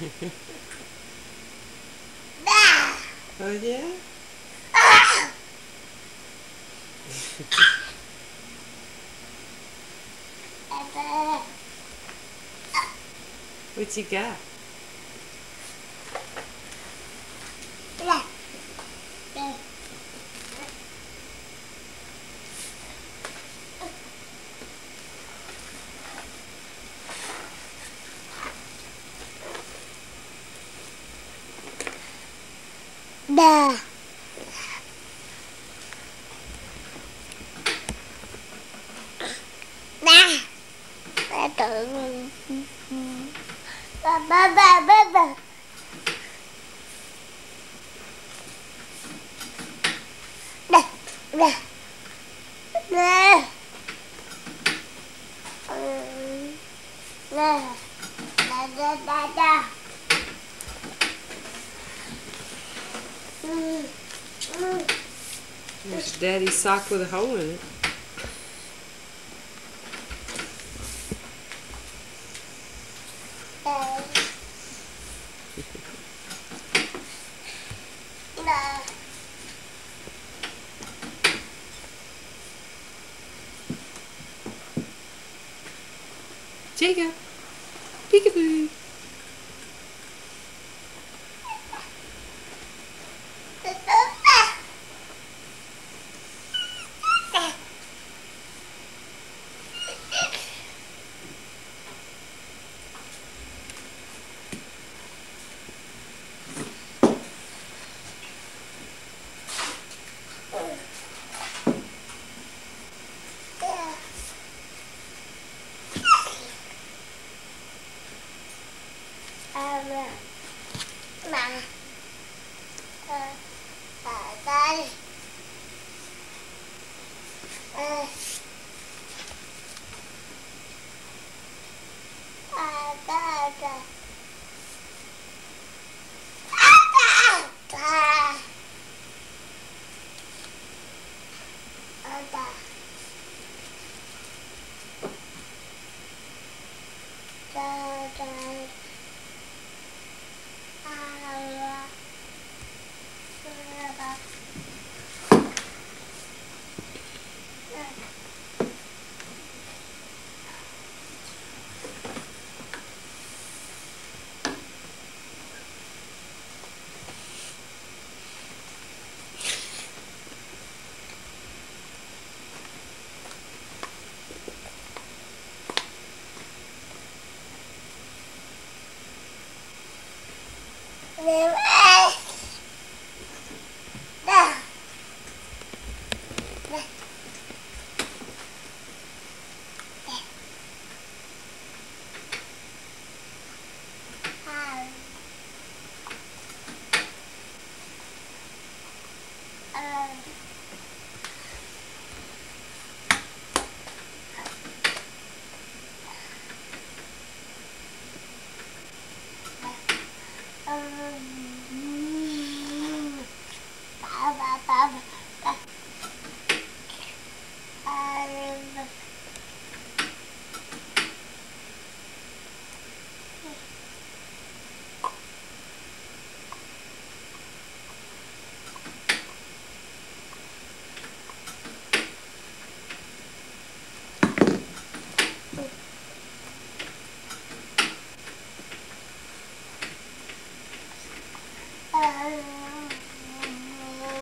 oh yeah? what you got? đờ. Đa ba tự ba ba ba ba ba. Đa đa đa đa đa đa đa There's daddy's sock with a hole in it. Jacob. Peekaboo.